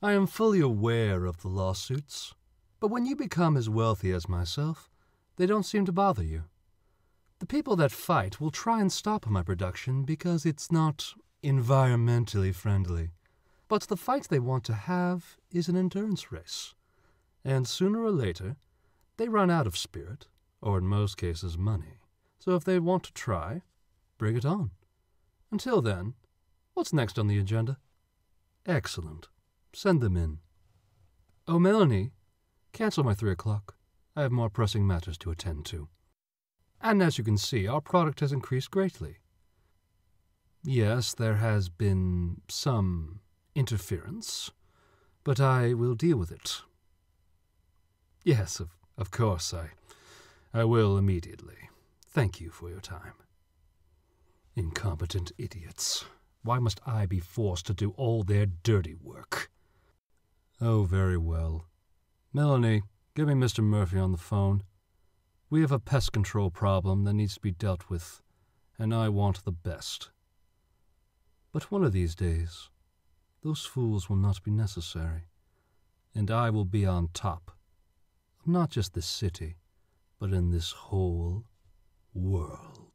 I am fully aware of the lawsuits, but when you become as wealthy as myself, they don't seem to bother you. The people that fight will try and stop my production because it's not environmentally friendly. But the fight they want to have is an endurance race. And sooner or later, they run out of spirit, or in most cases, money. So if they want to try, bring it on. Until then, what's next on the agenda? Excellent. Send them in. Oh, Melanie, cancel my three o'clock. I have more pressing matters to attend to. And as you can see, our product has increased greatly. Yes, there has been some interference, but I will deal with it. Yes, of, of course, I, I will immediately. Thank you for your time. Incompetent idiots. Why must I be forced to do all their dirty work? Oh, very well. Melanie, give me Mr. Murphy on the phone. We have a pest control problem that needs to be dealt with, and I want the best. But one of these days, those fools will not be necessary, and I will be on top of not just this city, but in this whole world.